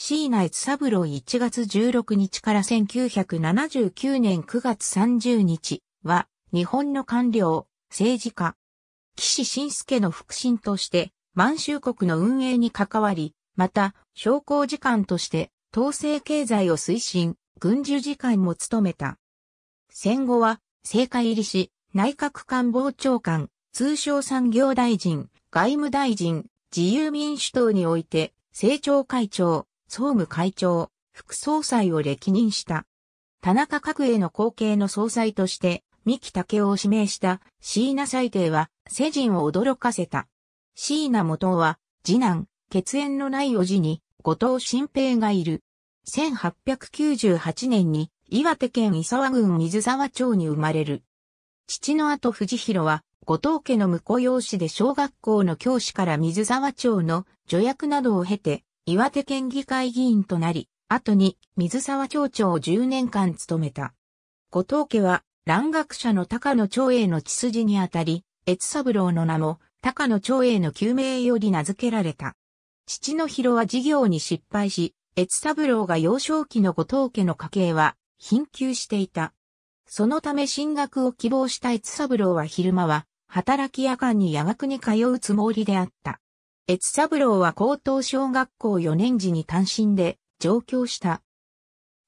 椎名悦三郎1月16日から1979年9月30日は、日本の官僚、政治家、岸信介の腹心として、満州国の運営に関わり、また、商工時間として、統制経済を推進、軍需時間も務めた。戦後は、政界入りし、内閣官房長官、通商産業大臣、外務大臣、自由民主党において、政調会長、総務会長、副総裁を歴任した。田中角栄の後継の総裁として、三木武夫を指名した椎名裁定は世人を驚かせた。椎名元は次男、血縁のない叔父に後藤新平がいる。1898年に岩手県伊沢郡水沢町に生まれる。父の後藤広は後藤家の婿養子で小学校の教師から水沢町の助役などを経て岩手県議会議員となり、後に水沢町長を10年間務めた。後藤家は蘭学者の高野長英の血筋にあたり、越三郎の名も高野長英の救命より名付けられた。父の広は事業に失敗し、越三郎が幼少期の後藤家の家系は貧窮していた。そのため進学を希望した越三郎は昼間は働き夜間に夜学に通うつもりであった。越三郎は高等小学校4年時に単身で上京した。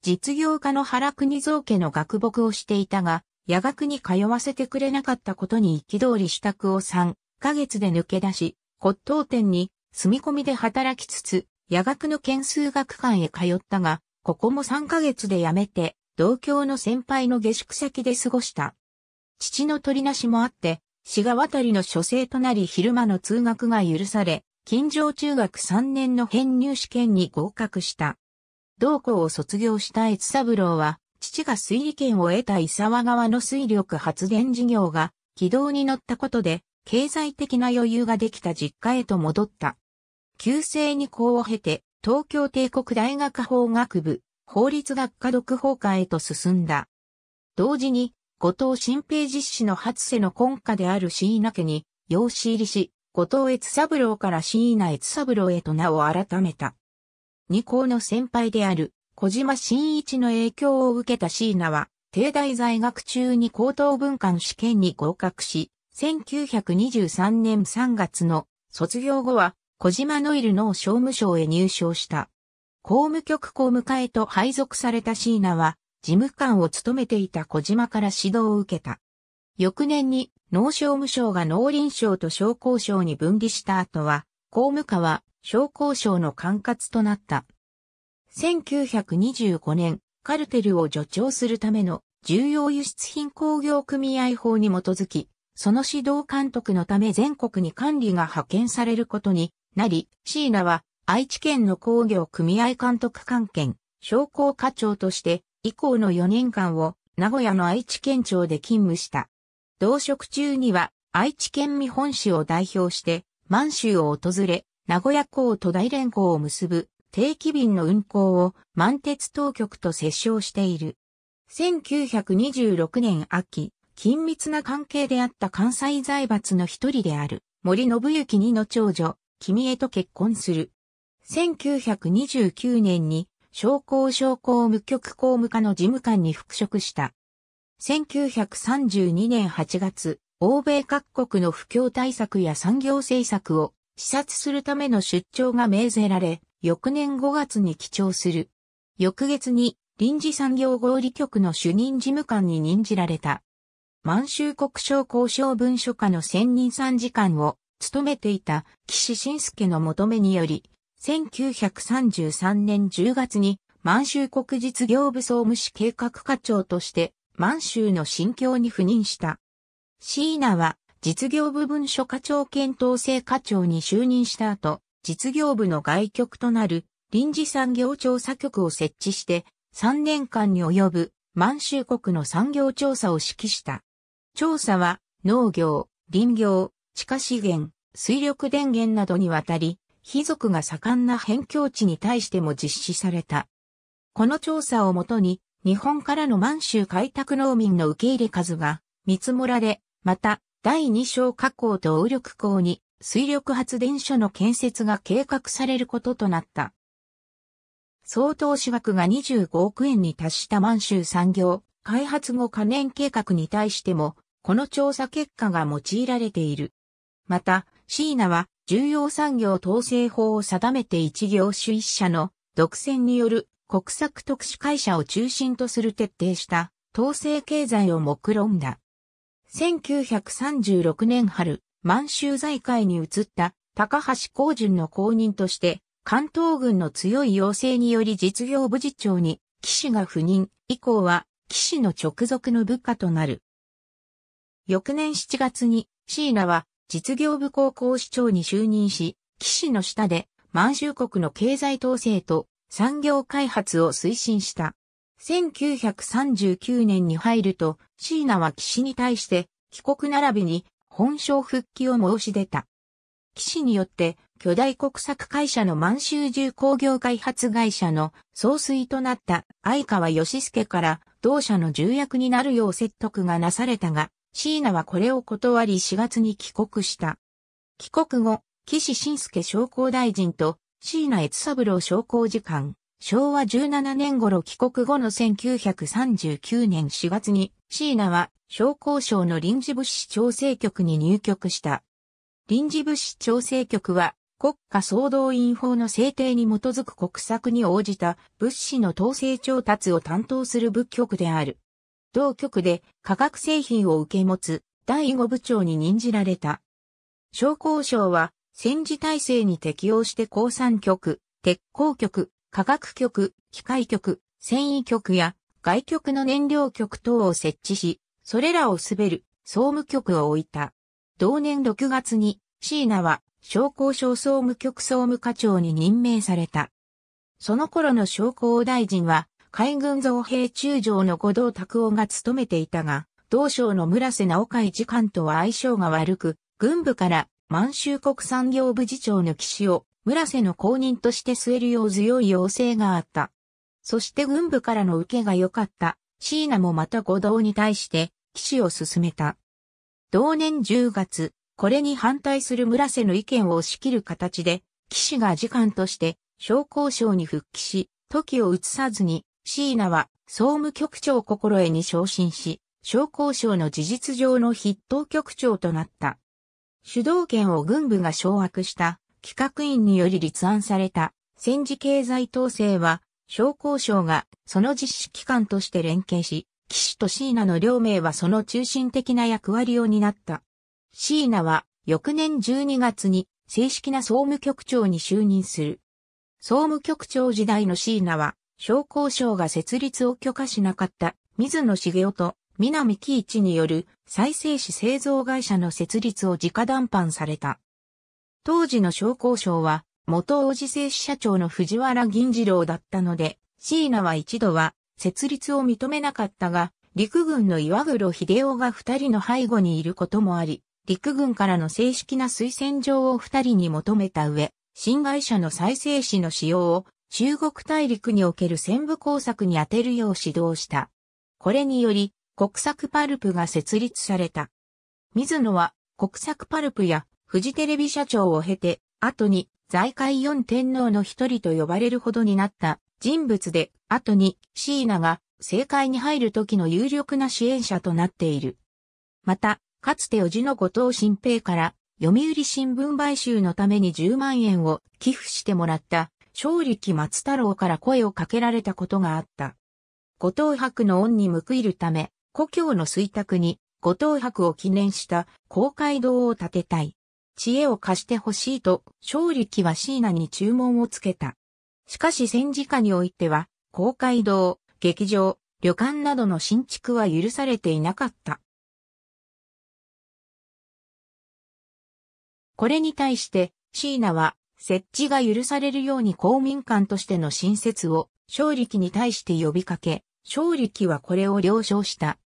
実業家の原国造家の学木をしていたが、夜学に通わせてくれなかったことに憤り支度を3ヶ月で抜け出し、骨董店に住み込みで働きつつ、夜学の研数学館へ通ったが、ここも3ヶ月で辞めて、同郷の先輩の下宿先で過ごした。父の取りなしもあって、滋賀渡りの書生となり昼間の通学が許され、金城中学3年の編入試験に合格した。同校を卒業した越三郎は、父が水利権を得た伊沢川の水力発電事業が軌道に乗ったことで、経済的な余裕ができた実家へと戻った。旧制に校を経て、東京帝国大学法学部、法律学科読法科へと進んだ。同時に、後藤新平実施の初世の根家である椎名家に養子入りし、後藤越三郎から椎名越三郎へと名を改めた。二校の先輩である小島新一の影響を受けた椎名は、帝大在学中に高等文官試験に合格し、1923年3月の卒業後は小島ノイルの商務省へ入省した。公務局公務課へと配属された椎名は、事務官を務めていた小島から指導を受けた。翌年に農商務省が農林省と商工省に分離した後は、公務課は商工省の管轄となった。1925年、カルテルを助長するための重要輸出品工業組合法に基づき、その指導監督のため全国に管理が派遣されることになり、椎名は愛知県の工業組合監督官兼商工課長として以降の4年間を名古屋の愛知県庁で勤務した。同職中には愛知県見本市を代表して満州を訪れ、名古屋港と大連港を結ぶ定期便の運行を満鉄当局と折衝している。1926年秋、緊密な関係であった関西財閥の一人である森信之二の長女、君へと結婚する。1929年に商工商工無局公務課の事務官に復職した。1932年8月、欧米各国の不況対策や産業政策を視察するための出張が命ぜられ、翌年5月に帰庁する。翌月に臨時産業合理局の主任事務官に任じられた。満州国商交渉文書課の専任参事官を務めていた岸信介の求めにより、1933年10月に満州国実業部総務士計画課長として満州の新京に赴任した。椎名は実業部文書課長兼統制課長に就任した後、実業部の外局となる臨時産業調査局を設置して3年間に及ぶ満州国の産業調査を指揮した。調査は農業、林業、地下資源、水力電源などにわたり、貴族が盛んな辺境地に対しても実施された。この調査をもとに、日本からの満州開拓農民の受け入れ数が見積もられ、また、第二章加工と動力港に水力発電所の建設が計画されることとなった。総投資額が25億円に達した満州産業開発後可燃計画に対しても、この調査結果が用いられている。また、椎名は重要産業統制法を定めて一業種一社の独占による国策特殊会社を中心とする徹底した統制経済を目論んだ。1936年春、満州財界に移った高橋光順の後任として、関東軍の強い要請により実業部次長に騎士が赴任以降は騎士の直属の部下となる。翌年7月に椎名は実業部高校市長に就任し、騎士の下で満州国の経済統制と産業開発を推進した。1939年に入ると、椎名は騎士に対して帰国並びに本省復帰を申し出た。騎士によって巨大国策会社の満州重工業開発会社の総帥となった相川義介から同社の重役になるよう説得がなされたが、椎名はこれを断り4月に帰国した。帰国後、岸信介商工大臣と椎名越三郎商工次官、昭和17年頃帰国後の1939年4月に椎名は商工省の臨時物資調整局に入局した。臨時物資調整局は国家総動員法の制定に基づく国策に応じた物資の統制調達を担当する部局である。同局で化学製品を受け持つ第5部長に任じられた。商工省は戦時体制に適応して鉱産局、鉄鋼局、化学局、機械局、繊維局や外局の燃料局等を設置し、それらを滑る総務局を置いた。同年6月に椎名は商工省総務局総務課長に任命された。その頃の商工大臣は、海軍造兵中将の五道拓夫が務めていたが、同省の村瀬直海次官とは相性が悪く、軍部から満州国産業部次長の騎士を村瀬の公認として据えるよう強い要請があった。そして軍部からの受けが良かった椎名もまた五道に対して騎士を進めた。同年10月、これに反対する村瀬の意見を仕切る形で、騎士が次官として商工省に復帰し、時を移さずに、椎名は総務局長心得に昇進し、商工省の事実上の筆頭局長となった。主導権を軍部が掌握した企画院により立案された戦時経済統制は、商工省がその実施機関として連携し、騎士と椎名の両名はその中心的な役割を担った。椎名は翌年12月に正式な総務局長に就任する。総務局長時代の椎名は、商工省が設立を許可しなかった水野茂雄と南喜一による再生紙製造会社の設立を直談判された。当時の商工省は元王子製紙社長の藤原銀次郎だったので、椎名は一度は設立を認めなかったが、陸軍の岩黒秀夫が二人の背後にいることもあり、陸軍からの正式な推薦状を二人に求めた上、新会社の再生紙の使用を中国大陸における戦部工作に充てるよう指導した。これにより、国策パルプが設立された。水野は国策パルプやフジテレビ社長を経て、後に財界四天皇の一人と呼ばれるほどになった人物で、後に椎名が政界に入る時の有力な支援者となっている。また、かつて叔父の後藤新平から読売新聞買収のために10万円を寄付してもらった勝力松太郎から声をかけられたことがあった。後藤博の恩に報いるため、故郷の水卓に後藤博を記念した公会堂を建てたい。知恵を貸してほしいと、勝力は椎名に注文をつけた。しかし戦時下においては、公会堂、劇場、旅館などの新築は許されていなかった。これに対して、椎名は、設置が許されるように公民館としての新設を、勝力に対して呼びかけ、勝力はこれを了承した。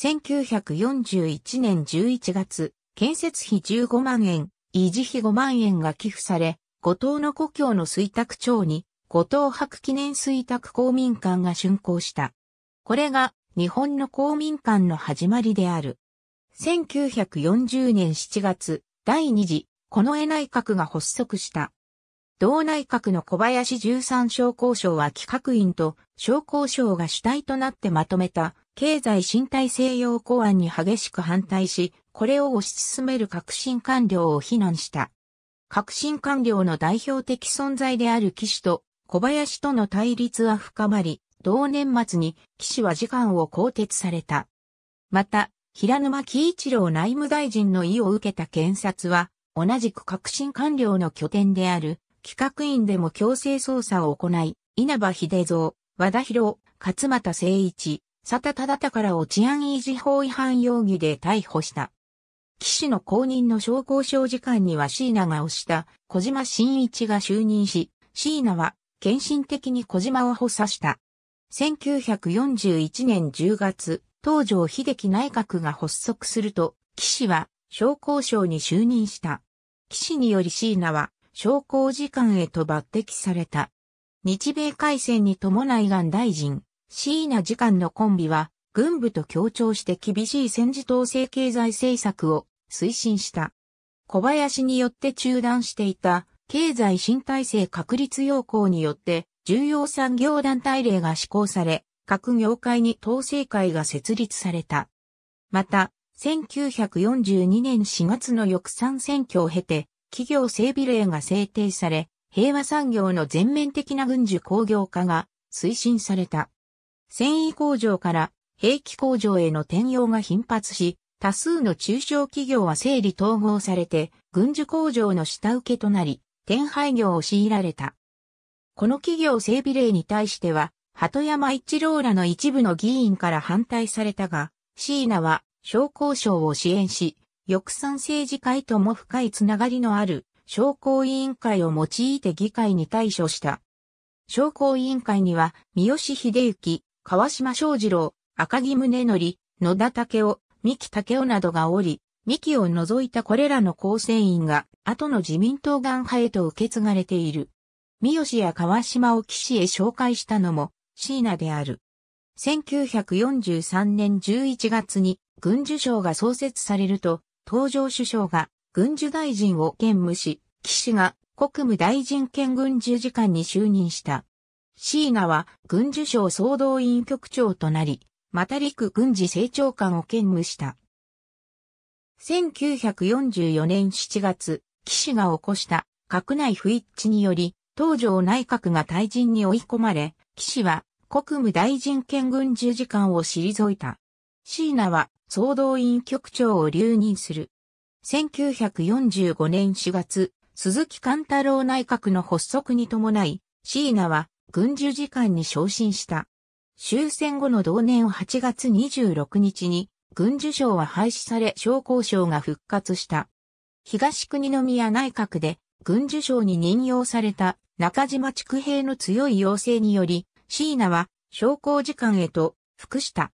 1941年11月、建設費15万円、維持費5万円が寄付され、後藤の故郷の水沢町に、後藤博記念水沢公民館が竣工した。これが日本の公民館の始まりである。1940年7月、第二次、この絵内閣が発足した。同内閣の小林十三商工省は企画院と商工省が主体となってまとめた経済身体西洋公案に激しく反対し、これを推し進める革新官僚を非難した。革新官僚の代表的存在である岸と小林との対立は深まり、同年末に岸は時間を更迭された。また、平沼喜一郎内務大臣の意を受けた検察は、同じく革新官僚の拠点である企画院でも強制捜査を行い、稲葉秀蔵、和田博、勝又誠一、佐田忠宝を治安維持法違反容疑で逮捕した。岸の公認の商工省時間には椎名が推した小島真一が就任し、椎名は献身的に小島を補佐した。1941年10月、東条秀樹内閣が発足すると、岸は商工省に就任した。岸により椎名は商工時間へと抜擢された。日米海戦に伴い岸大臣、椎名次官のコンビは、軍部と協調して厳しい戦時統制経済政策を推進した。小林によって中断していた経済新体制確立要項によって重要産業団体令が施行され、各業界に統制会が設立された。また、1942年4月の翌参選挙を経て、企業整備令が制定され、平和産業の全面的な軍需工業化が推進された。繊維工場から兵器工場への転用が頻発し、多数の中小企業は整理統合されて、軍需工場の下請けとなり、転廃業を強いられた。この企業整備令に対しては、鳩山一郎らの一部の議員から反対されたが、椎名は商工省を支援し、翼賛政治会とも深いつながりのある商工委員会を用いて議会に対処した。商工委員会には、三好秀幸、川島昌次郎、赤木宗則、野田武雄、三木武雄などがおり、三木を除いたこれらの構成員が、後の自民党側派へと受け継がれている。三好や川島を岸へ紹介したのも、椎名である。1943年11月に軍需省が創設されると、東条首相が軍需大臣を兼務し、岸が国務大臣兼軍需次官に就任した。椎名は軍需省総動員局長となり、また陸軍事政長官を兼務した。1944年7月、岸が起こした閣内不一致により、東条内閣が退陣に追い込まれ、岸は国務大臣兼軍事次官を退いた。椎名は総動員局長を留任する。1945年4月、鈴木貫太郎内閣の発足に伴い、椎名は軍需次官に昇進した。終戦後の同年8月26日に、軍需省は廃止され商工省が復活した。東国宮内閣で軍需省に任用された中島筑平の強い要請により、椎名は商工時間へと服した。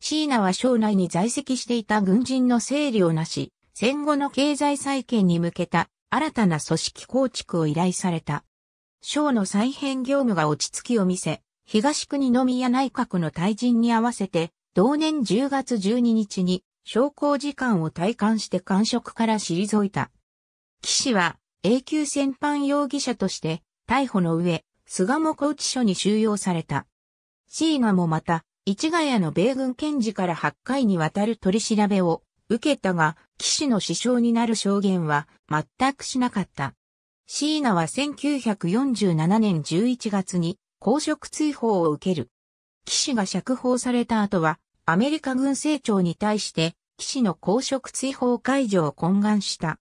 椎名は省内に在籍していた軍人の整理をなし、戦後の経済再建に向けた新たな組織構築を依頼された。省の再編業務が落ち着きを見せ、東国宮内閣の退陣に合わせて、同年10月12日に、昇降時間を体感して官職から退いた。岸は永久戦犯容疑者として逮捕の上、菅鴨小内署に収容された。椎名もまた、市ヶ谷の米軍検事から8回にわたる取り調べを受けたが、岸の支障になる証言は全くしなかった。椎名は1947年11月に公職追放を受ける。岸が釈放された後は、アメリカ軍政庁に対して、岸の公職追放解除を懇願した。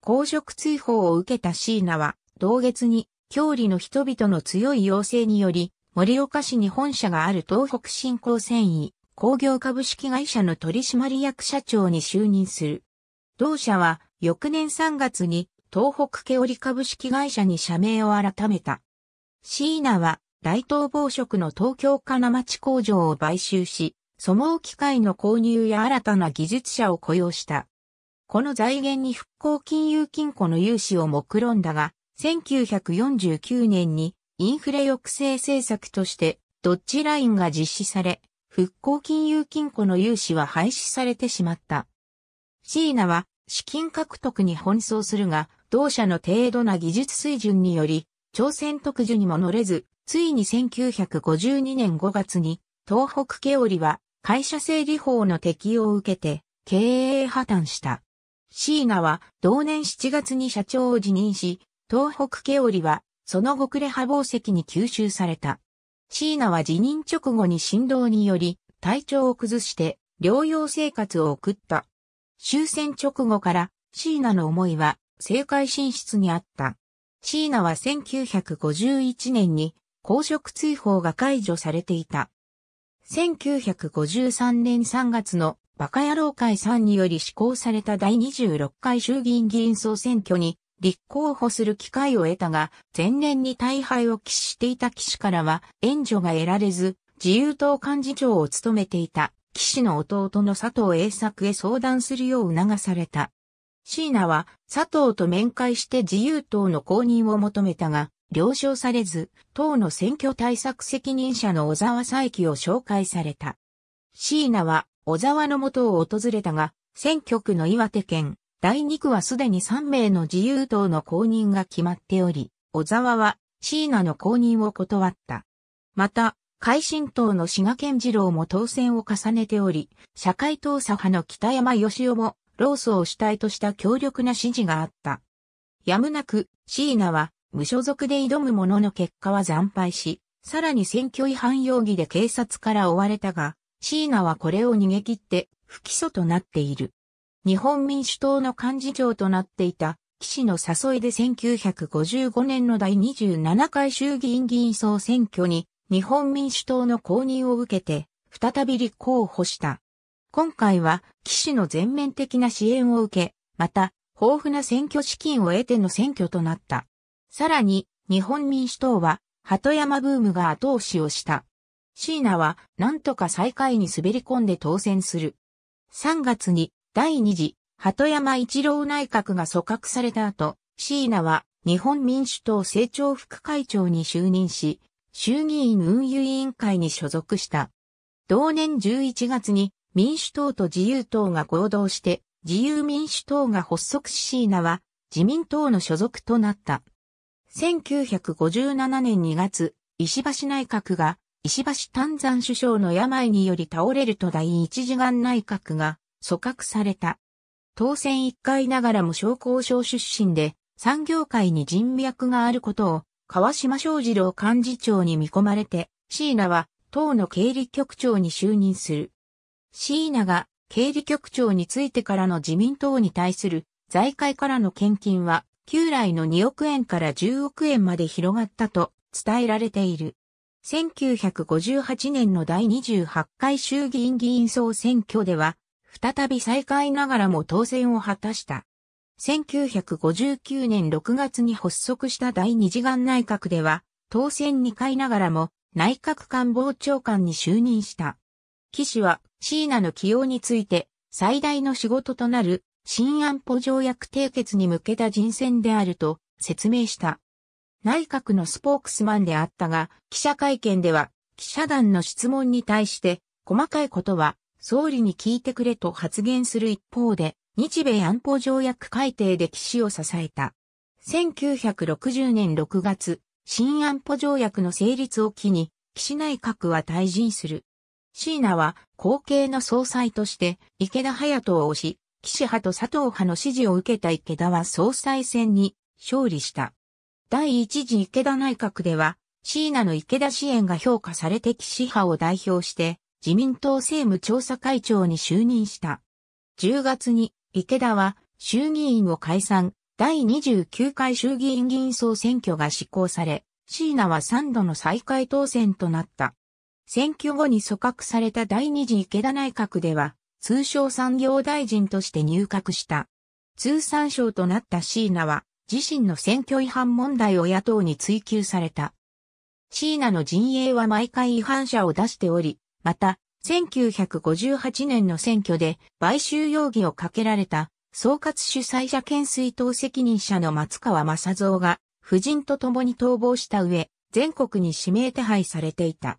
公職追放を受けた椎名は、同月に、郷里の人々の強い要請により、盛岡市に本社がある東北新興繊維工業株式会社の取締役社長に就任する。同社は翌年3月に東北毛織株式会社に社名を改めた。椎名は大東暴食の東京金町工場を買収し、その機械の購入や新たな技術者を雇用した。この財源に復興金融金庫の融資を目論んだが、1949年にインフレ抑制政策としてドッジラインが実施され、復興金融金庫の融資は廃止されてしまった。シーナは資金獲得に奔走するが、同社の程度な技術水準により、朝鮮特需にも乗れず、ついに1952年5月に、東北ケオリは会社整理法の適用を受けて、経営破綻した。椎名は同年7月に社長を辞任し、東北ケオリはその後呉波紡石に吸収された。椎名は辞任直後に振動により体調を崩して療養生活を送った。終戦直後から椎名の思いは政界進出にあった。椎名は1951年に公職追放が解除されていた。1953年3月のバカ野郎会3により施行された第26回衆議院議員総選挙に立候補する機会を得たが、前年に大敗を喫していた騎士からは援助が得られず、自由党幹事長を務めていた騎士の弟の佐藤栄作へ相談するよう促された。椎名は佐藤と面会して自由党の公認を求めたが、了承されず、党の選挙対策責任者の小沢佐伯を紹介された。椎名は小沢の元を訪れたが、選挙区の岩手県第2区はすでに3名の自由党の公認が決まっており、小沢は椎名の公認を断った。また、海進党の滋賀県次郎も当選を重ねており、社会党左派の北山義夫も労組を主体とした強力な支持があった。やむなく、椎名は無所属で挑むものの結果は惨敗し、さらに選挙違反容疑で警察から追われたが、椎名はこれを逃げ切って不起訴となっている。日本民主党の幹事長となっていた岸の誘いで1955年の第27回衆議院議員総選挙に日本民主党の公認を受けて再び立候補した。今回は岸の全面的な支援を受け、また豊富な選挙資金を得ての選挙となった。さらに日本民主党は鳩山ブームが後押しをした。椎名は何とか最下位に滑り込んで当選する。3月に第二次、鳩山一郎内閣が組閣された後、椎名は日本民主党政調副会長に就任し、衆議院運輸委員会に所属した。同年11月に民主党と自由党が合同して自由民主党が発足し椎名は自民党の所属となった。1957年2月、石橋内閣が石橋丹山首相の病により倒れると第一次元内閣が組閣された。当選一回ながらも商工省出身で産業界に人脈があることを川島昌次郎幹事長に見込まれて、椎名は党の経理局長に就任する。椎名が経理局長についてからの自民党に対する財界からの献金は旧来の2億円から10億円まで広がったと伝えられている。1958年の第28回衆議院議員総選挙では再び再開ながらも当選を果たした。1959年6月に発足した第二次元内閣では、当選2回ながらも内閣官房長官に就任した。岸は椎名の起用について最大の仕事となる新安保条約締結に向けた人選であると説明した。内閣のスポークスマンであったが、記者会見では記者団の質問に対して細かいことは総理に聞いてくれと発言する一方で、日米安保条約改定で岸を支えた。1960年6月、新安保条約の成立を機に、岸内閣は退陣する。椎名は後継の総裁として池田隼人を推し、岸派と佐藤派の支持を受けた池田は総裁選に勝利した。第一次池田内閣では、椎名の池田支援が評価されて岸派を代表して自民党政務調査会長に就任した。10月に池田は衆議院を解散、第29回衆議院議員総選挙が施行され、椎名は3度の再開当選となった。選挙後に組閣された第二次池田内閣では、通商産業大臣として入閣した。通産省となった椎名は、自身の選挙違反問題を野党に追及された。椎名の陣営は毎回違反者を出しており、また、1958年の選挙で買収容疑をかけられた総括主催者兼水筒責任者の松川正蔵が夫人と共に逃亡した上、全国に指名手配されていた。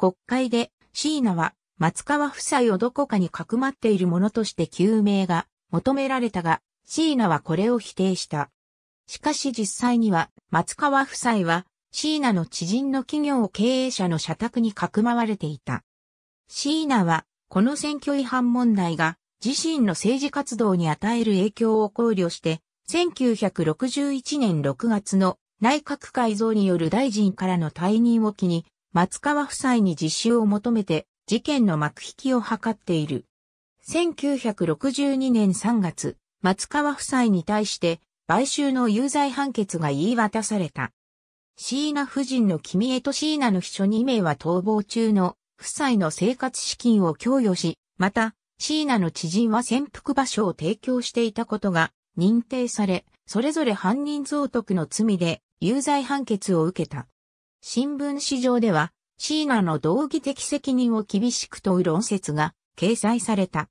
国会で椎名は松川夫妻をどこかにかくまっているものとして救命が求められたが、椎名はこれを否定した。しかし実際には松川夫妻は椎名の知人の企業経営者の社宅にかくまわれていた。椎名はこの選挙違反問題が自身の政治活動に与える影響を考慮して、1961年6月の内閣改造による大臣からの退任を機に、松川夫妻に実習を求めて事件の幕引きを図っている。1962年3月、松川夫妻に対して買収の有罪判決が言い渡された。椎名夫人の君へと椎名の秘書2名は逃亡中の夫妻の生活資金を供与し、また、椎名の知人は潜伏場所を提供していたことが認定され、それぞれ犯人増徳の罪で有罪判決を受けた。新聞市場では、椎名の道義的責任を厳しく問う論説が掲載された。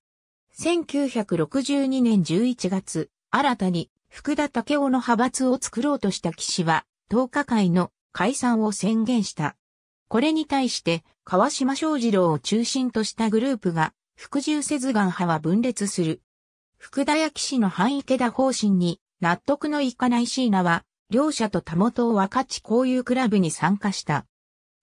1962年11月、新たに福田武雄の派閥を作ろうとした岸は、10日会の解散を宣言した。これに対して、川島昌次郎を中心としたグループが、福従せずがん派は分裂する。福田焼氏の反池田方針に納得のいかない椎名は、両者とたもとを分かち交友クラブに参加した。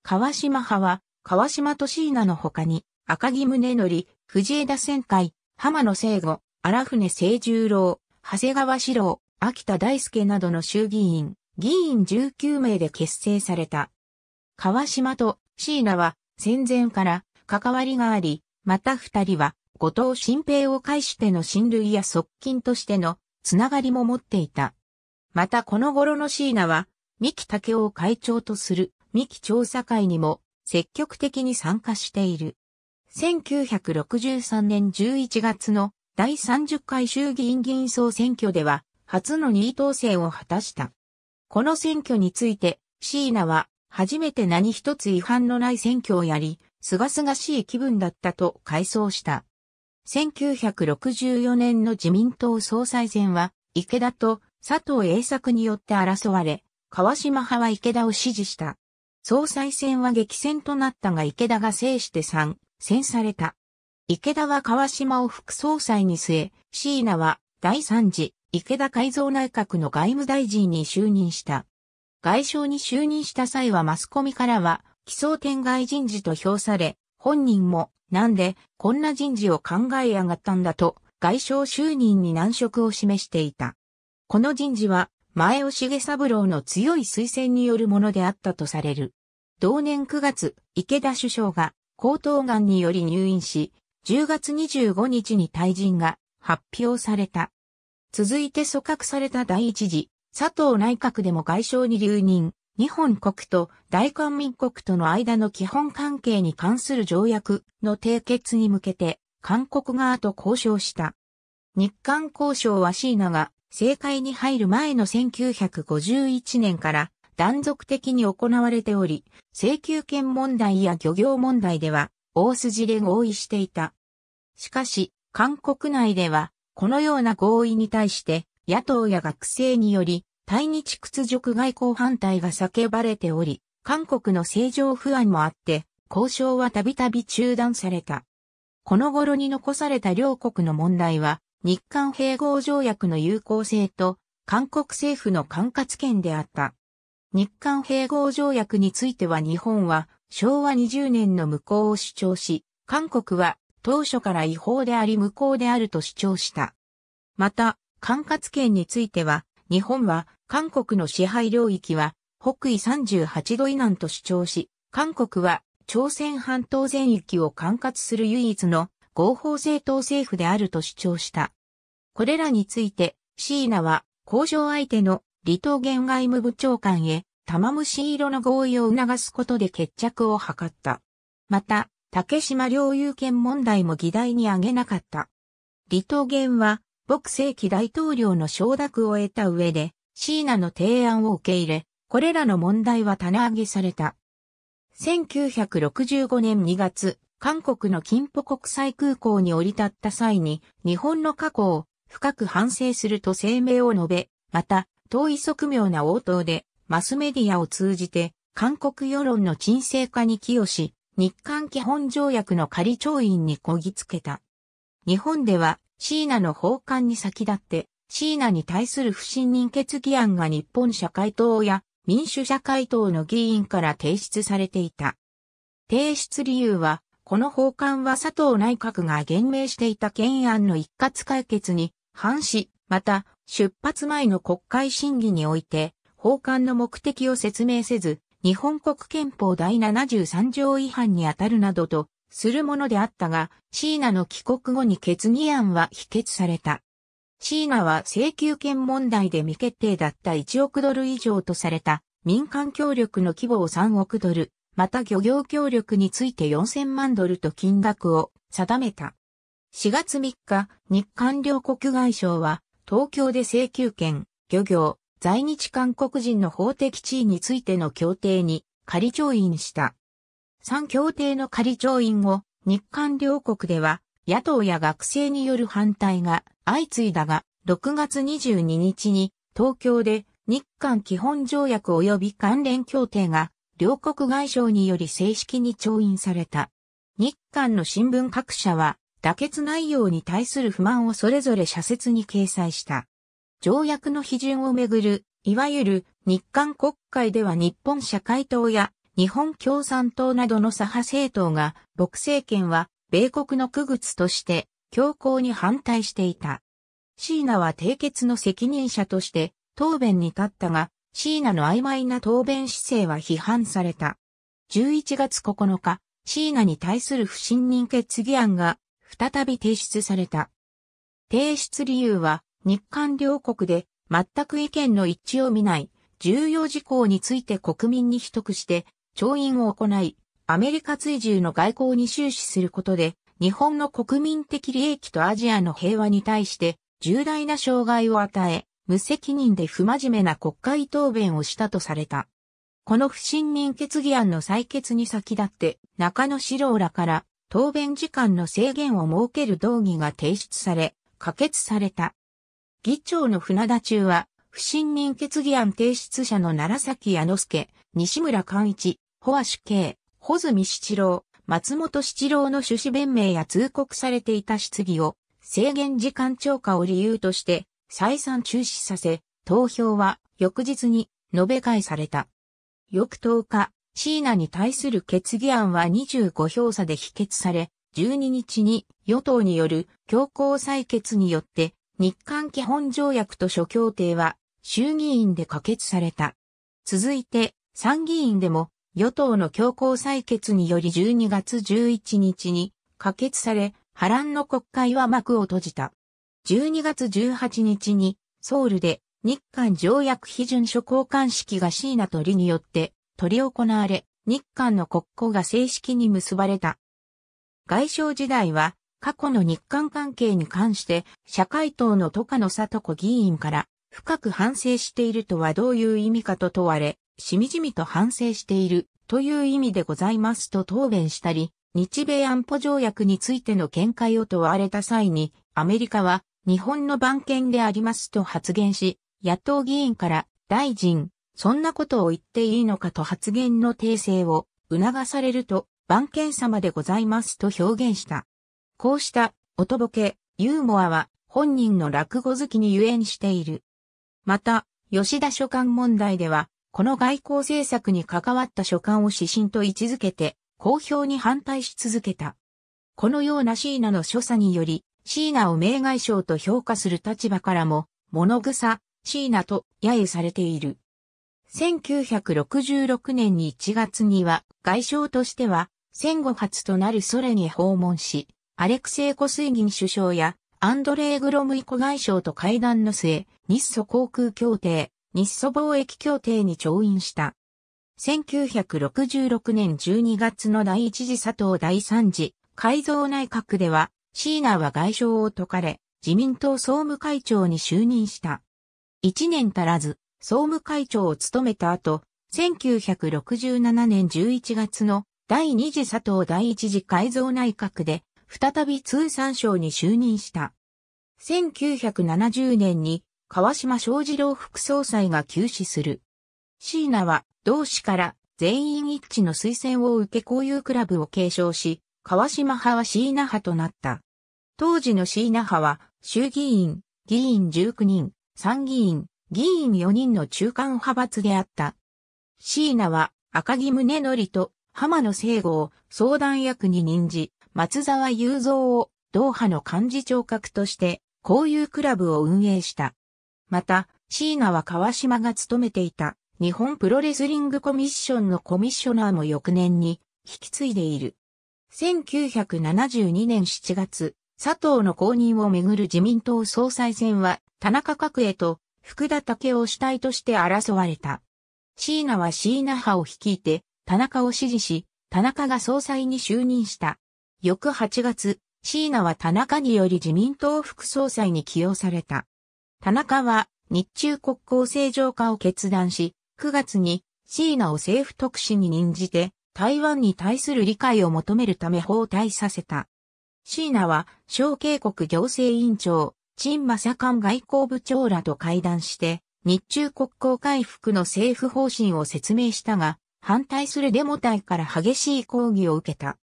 川島派は、川島と椎名の他に、赤木宗則、藤枝仙海、浜野聖吾、荒船清十郎、長谷川史郎、秋田大輔などの衆議院、議員19名で結成された。川島と椎名は戦前から関わりがあり、また二人は後藤新平を介しての親類や側近としてのつながりも持っていた。またこの頃の椎名は、三木武雄を会長とする三木調査会にも積極的に参加している。1963年11月の第30回衆議院議員総選挙では初の2位当選を果たした。この選挙について椎名は初めて何一つ違反のない選挙をやり、すがすがしい気分だったと回想した。1964年の自民党総裁選は、池田と佐藤栄作によって争われ、川島派は池田を支持した。総裁選は激戦となったが池田が制して3、選された。池田は川島を副総裁に据え、椎名は第3次池田改造内閣の外務大臣に就任した。外相に就任した際はマスコミからは、奇想天外人事と評され、本人も、なんで、こんな人事を考えやがったんだと、外相就任に難色を示していた。この人事は、前尾重三郎の強い推薦によるものであったとされる。同年9月、池田首相が、高頭癌により入院し、10月25日に退陣が発表された。続いて組閣された第一次佐藤内閣でも外相に留任、日本国と大韓民国との間の基本関係に関する条約の締結に向けて、韓国側と交渉した。日韓交渉は椎名が政界に入る前の1951年から断続的に行われており、請求権問題や漁業問題では大筋で合意していた。しかし、韓国内では、このような合意に対して野党や学生により、対日屈辱外交反対が叫ばれており、韓国の政情不安もあって、交渉はたびたび中断された。この頃に残された両国の問題は、日韓併合条約の有効性と、韓国政府の管轄権であった。日韓併合条約については日本は昭和20年の無効を主張し、韓国は当初から違法であり無効であると主張した。また、管轄権については、日本は韓国の支配領域は北緯38度以南と主張し、韓国は朝鮮半島全域を管轄する唯一の合法政党政府であると主張した。これらについて、椎名は交渉相手の離島現外務部長官へ玉虫色の合意を促すことで決着を図った。また、竹島領有権問題も議題に挙げなかった。離島現は牧世紀大統領の承諾を得た上で、椎名の提案を受け入れ、これらの問題は棚上げされた。1965年2月、韓国の金浦国際空港に降り立った際に、日本の過去を深く反省すると声明を述べ、また、遠い側面な応答で、マスメディアを通じて、韓国世論の沈静化に寄与し、日韓基本条約の仮調印にこぎつけた。日本では椎名の奉還に先立って、椎名に対する不信任決議案が日本社会党や民主社会党の議員から提出されていた。提出理由は、この法官は佐藤内閣が言明していた懸案の一括解決に反し、また、出発前の国会審議において、法官の目的を説明せず、日本国憲法第73条違反に当たるなどとするものであったが、椎名の帰国後に決議案は否決された。椎名は請求権問題で未決定だった1億ドル以上とされた民間協力の規模を3億ドル、また漁業協力について4000万ドルと金額を定めた。4月3日、日韓両国外相は東京で請求権、漁業、在日韓国人の法的地位についての協定に仮調印した。3協定の仮調印後、日韓両国では野党や学生による反対が相次いだが、6月22日に東京で日韓基本条約及び関連協定が両国外相により正式に調印された。日韓の新聞各社は妥結内容に対する不満をそれぞれ社説に掲載した。条約の批准をめぐる、いわゆる日韓国会では日本社会党や日本共産党などの左派政党が、牧政権は米国の区物として強硬に反対していた。シーナは締結の責任者として答弁に立ったが、シーナの曖昧な答弁姿勢は批判された。11月9日、シーナに対する不信任決議案が再び提出された。提出理由は日韓両国で全く意見の一致を見ない重要事項について国民に秘匿して調印を行い、アメリカ追従の外交に終始することで日本の国民的利益とアジアの平和に対して重大な障害を与え、無責任で不真面目な国会答弁をしたとされた。この不信任決議案の採決に先立って中野史郎らから答弁時間の制限を設ける動議が提出され、可決された。議長の船田中は、不信任決議案提出者の奈良崎矢之助、西村寛一、保足慶、穂積七郎、松本七郎の趣旨弁明や通告されていた質疑を制限時間超過を理由として再三中止させ、投票は翌日に述べ返された。翌10日、椎名に対する決議案は25票差で否決され、12日に与党による強行採決によって日韓基本条約と諸協定は衆議院で可決された。続いて参議院でも与党の強行採決により12月11日に可決され、波乱の国会は幕を閉じた。12月18日にソウルで日韓条約批准書交換式が椎名と李によって取り行われ、日韓の国交が正式に結ばれた。外相時代は過去の日韓関係に関して社会党の戸野里子議員から深く反省しているとはどういう意味かと問われ、しみじみと反省しているという意味でございますと答弁したり、日米安保条約についての見解を問われた際に、アメリカは日本の番犬でありますと発言し、野党議員から大臣、そんなことを言っていいのかと発言の訂正を促されると、番犬様でございますと表現した。こうした、おとぼけ、ユーモアは本人の落語好きにゆえにしている。また、吉田書簡問題では、この外交政策に関わった書簡を指針と位置づけて、公表に反対し続けた。このような椎名の所作により、椎名を名外相と評価する立場からも、物草、椎名と揶揄されている。1966年に1月には、外相としては、戦後初となるソ連に訪問し、アレクセイ・コスイギン首相やアンドレイ・グロムイコ外相と会談の末、日ソ航空協定、日ソ貿易協定に調印した。1966年12月の第一次佐藤第三次改造内閣では、シーナは外相を解かれ、自民党総務会長に就任した。一年足らず、総務会長を務めた後、1967年11月の第二次佐藤第一次改造内閣で、再び通産省に就任した。1970年に川島正次郎副総裁が急死する。椎名は同志から全員一致の推薦を受け交友クラブを継承し、川島派は椎名派となった。当時の椎名派は衆議院、議員19人、参議院、議員4人の中間派閥であった。椎名は赤木宗則と浜野聖吾を相談役に任じ、松沢雄三を同派の幹事長格として交友クラブを運営した。また、椎名は川島が務めていた日本プロレスリングコミッションのコミッショナーも翌年に引き継いでいる。1972年7月、佐藤の公認をめぐる自民党総裁選は田中角栄と福田武雄主体として争われた。椎名は椎名派を率いて田中を支持し、田中が総裁に就任した。翌8月、椎名は田中により自民党副総裁に起用された。田中は日中国交正常化を決断し、9月に椎名を政府特使に任じて台湾に対する理解を求めるため包帯させた。椎名は小警国行政委員長、陳正官外交部長らと会談して、日中国交回復の政府方針を説明したが、反対するデモ隊から激しい抗議を受けた。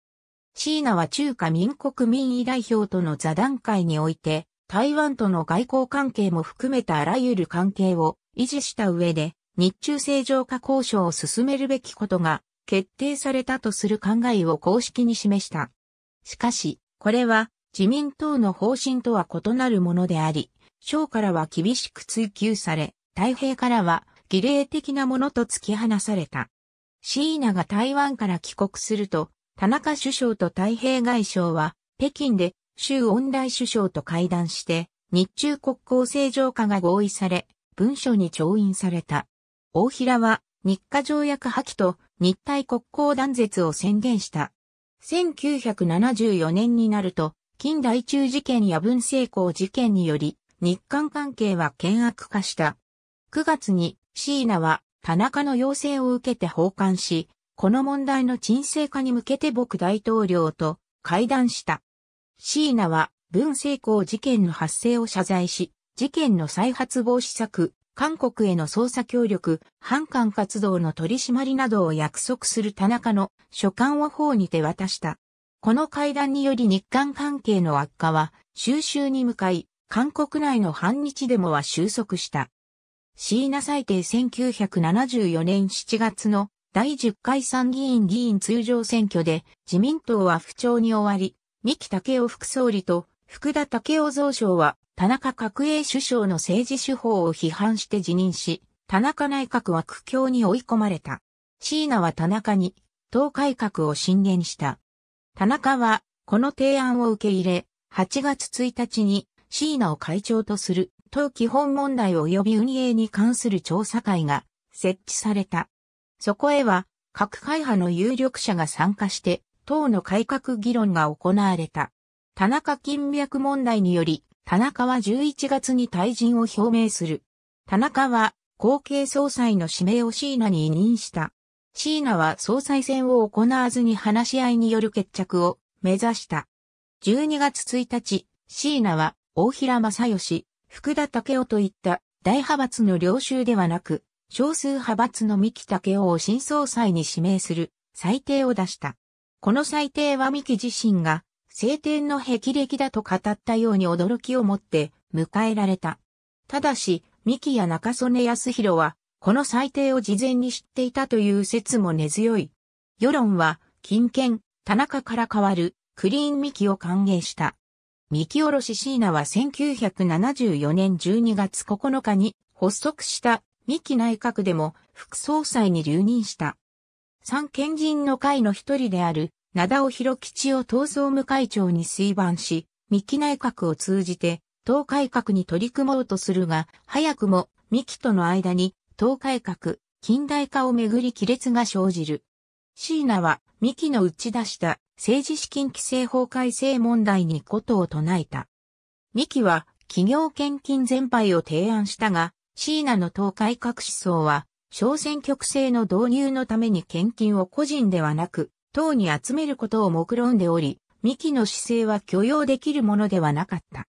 椎名は中華民国民意代表との座談会において、台湾との外交関係も含めたあらゆる関係を維持した上で、日中正常化交渉を進めるべきことが決定されたとする考えを公式に示した。しかし、これは自民党の方針とは異なるものであり、省からは厳しく追及され、太平からは儀礼的なものと突き放された。椎名が台湾から帰国すると、田中首相と太平外相は、北京で周恩来首相と会談して、日中国交正常化が合意され、文書に調印された。大平は、日華条約破棄と日体国交断絶を宣言した。1974年になると、近代中事件や文成功事件により、日韓関係は険悪化した。9月に椎名は田中の要請を受けて訪韓し、この問題の沈静化に向けて僕大統領と会談した。椎名は文成功事件の発生を謝罪し、事件の再発防止策、韓国への捜査協力、反韓活動の取り締まりなどを約束する田中の書簡を法にて渡した。この会談により日韓関係の悪化は収集に向かい、韓国内の反日デモは収束した。椎名裁定1974年7月の第10回参議院議員通常選挙で自民党は不調に終わり、三木武夫副総理と福田武夫蔵相は田中角栄首相の政治手法を批判して辞任し、田中内閣は苦境に追い込まれた。椎名は田中に党改革を進言した。田中は、この提案を受け入れ、8月1日に椎名を会長とする党基本問題及び運営に関する調査会が設置された。そこへは各会派の有力者が参加して党の改革議論が行われた。田中金脈問題により、田中は11月に退陣を表明する。田中は後継総裁の指名を椎名に委任した。椎名は総裁選を行わずに話し合いによる決着を目指した。12月1日、椎名は大平正義、福田武雄といった大派閥の領袖ではなく、少数派閥の三木武雄を新総裁に指名する裁定を出した。この裁定は三木自身が晴天の霹靂だと語ったように驚きをもって迎えられた。ただし、三木や中曽根康弘はこの裁定を事前に知っていたという説も根強い。世論は、金券、田中から変わる、クリーンミキを歓迎した。三木おろし椎名は1974年12月9日に発足した三木内閣でも副総裁に留任した。三県人の会の一人である灘尾博吉を党総務会長に推番し、三木内閣を通じて党改革に取り組もうとするが、早くも三木との間に党改革、近代化をめぐり亀裂が生じる。椎名は、三木の打ち出した政治資金規正法改正問題にことを唱えた。三木は、企業献金全廃を提案したが、椎名の党改革思想は、小選挙区制の導入のために献金を個人ではなく、党に集めることを目論んでおり、三木の姿勢は許容できるものではなかった。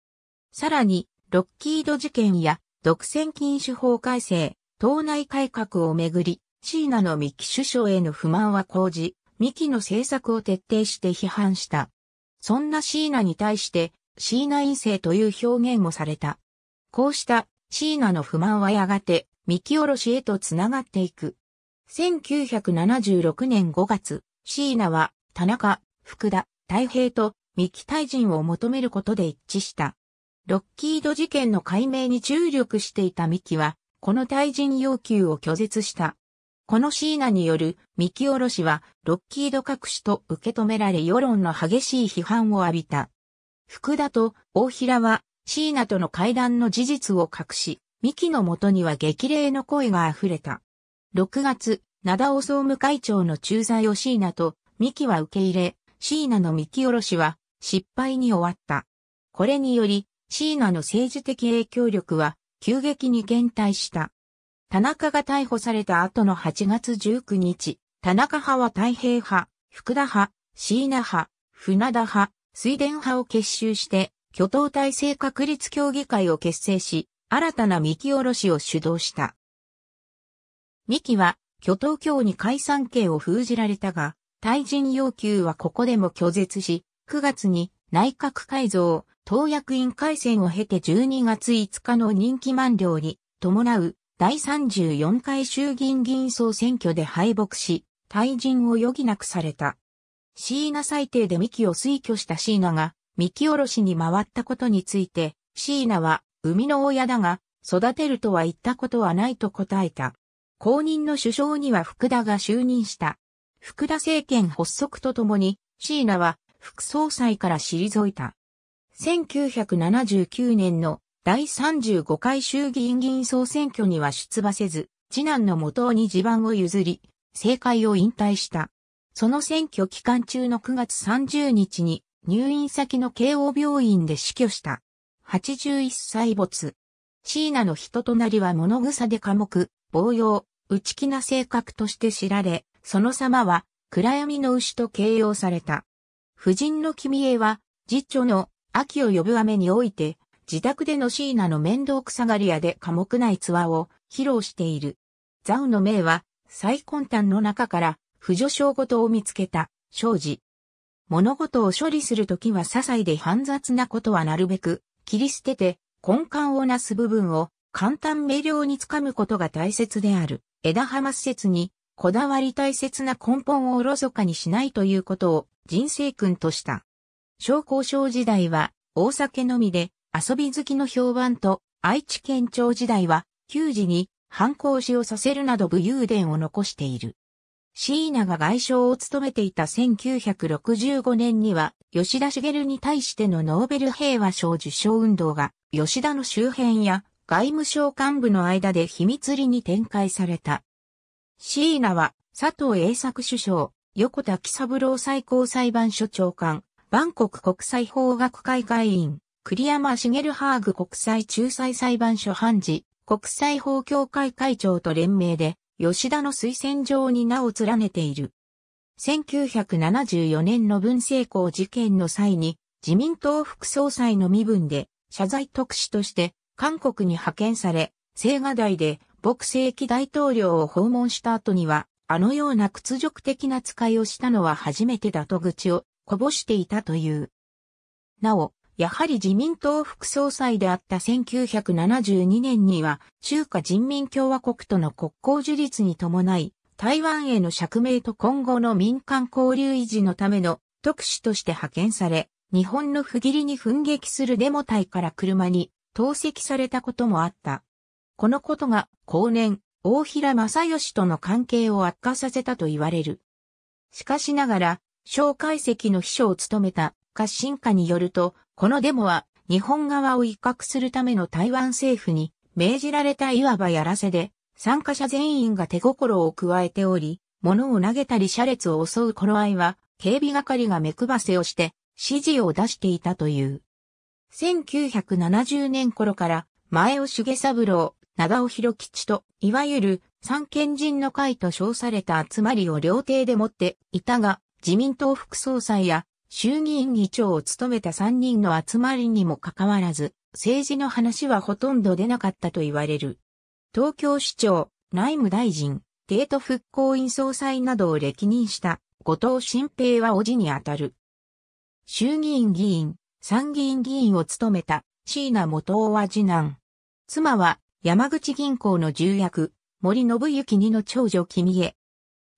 さらに、ロッキード事件や独占禁止法改正、党内改革をめぐり、椎名の三木首相への不満は講じ、三木の政策を徹底して批判した。そんな椎名に対して、椎名陰性という表現もされた。こうした椎名の不満はやがて三木おろしへとつながっていく。1976年5月、椎名は田中、福田、太平と三木大臣を求めることで一致した。ロッキード事件の解明に注力していた三木は、この退陣要求を拒絶した。この椎名による三木おろしは、ロッキード隠しと受け止められ世論の激しい批判を浴びた。福田と大平は、椎名との会談の事実を隠し、三木のもとには激励の声が溢れた。6月、灘尾総務会長の駐在を椎名と三木は受け入れ、椎名の三木下ろしは失敗に終わった。これにより、椎名の政治的影響力は急激に減退した。田中が逮捕された後の8月19日、田中派は太平派、福田派、椎名派、船田派、水田派を結集して、巨頭体制確立協議会を結成し、新たな三木下ろしを主導した。三木は、巨頭協に解散刑を封じられたが、退陣要求はここでも拒絶し、9月に内閣改造、党役員改選を経て12月5日の任期満了に伴う第34回衆議院議員総選挙で敗北し、退陣を余儀なくされた。椎名裁定で三木を推挙した椎名が三木おろしに回ったことについて、椎名は生みの親だが育てるとは言ったことはないと答えた。後任の首相には福田が就任した。福田政権発足とともに、椎名は副総裁から退いた。1979年の第35回衆議院議員総選挙には出馬せず、次男の元に地盤を譲り、政界を引退した。その選挙期間中の9月30日に入院先の慶応病院で死去した。81歳没。椎名の人となりは物草で寡黙、暴用、内気な性格として知られ、その様は暗闇の牛と形容された。夫人の君江は、次女の秋を呼ぶ雨において、自宅での椎名の面倒くさがり屋で寡黙な逸話を披露している。ザウの命は、最根端の中から、不助小事を見つけた、生児。物事を処理するときは些細で煩雑なことはなるべく、切り捨てて、根幹をなす部分を簡単明瞭につかむことが大切である。枝浜施設に、こだわり大切な根本をおろそかにしないということを人生訓とした。小交渉時代は大酒飲みで遊び好きの評判と愛知県庁時代は給仕に反抗しをさせるなど武勇伝を残している。椎名が外相を務めていた1965年には吉田茂に対してのノーベル平和賞受賞運動が吉田の周辺や外務省幹部の間で秘密裏に展開された。椎名は佐藤栄作首相、横田喜三郎最高裁判所長官、バンコク国際法学会会員、栗山茂ハーグ国際仲裁裁判所判事、国際法協会会長と連名で、吉田の推薦状に名を連ねている。1974年の文政公事件の際に、自民党副総裁の身分で、謝罪特使として韓国に派遣され、青瓦台で牧世紀大統領を訪問した後には、あのような屈辱的な使いをしたのは初めてだと愚痴をこぼしていたという。なお、やはり自民党副総裁であった1972年には中華人民共和国との国交樹立に伴い台湾への釈明と今後の民間交流維持のための特使として派遣され、日本の不義理に奮撃するデモ隊から車に投石されたこともあった。このことが後年、大平正義との関係を悪化させたと言われる。しかしながら、小解析の秘書を務めた家臣下によると、このデモは日本側を威嚇するための台湾政府に命じられたいわばやらせで、参加者全員が手心を加えており、物を投げたり車列を襲う頃合いは、警備係が目配せをして指示を出していたという。1970年頃から前尾重三郎、長尾博吉と、いわゆる三賢人の会と称された集まりを料亭でもっていたが、自民党副総裁や衆議院議長を務めた3人の集まりにもかかわらず、政治の話はほとんど出なかったと言われる。東京市長、内務大臣、帝都復興院総裁などを歴任した後藤新平は叔父にあたる。衆議院議員、参議院議員を務めた椎名元夫は次男。妻は山口銀行の重役、森信行二の長女君江。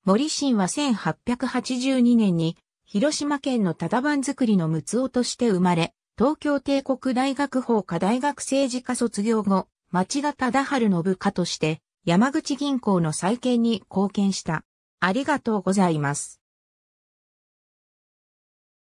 森信は1882年に広島県のただ番作りの六尾として生まれ、東京帝国大学法科大学政治科卒業後、町田忠治の部下として山口銀行の再建に貢献した。ありがとうございます。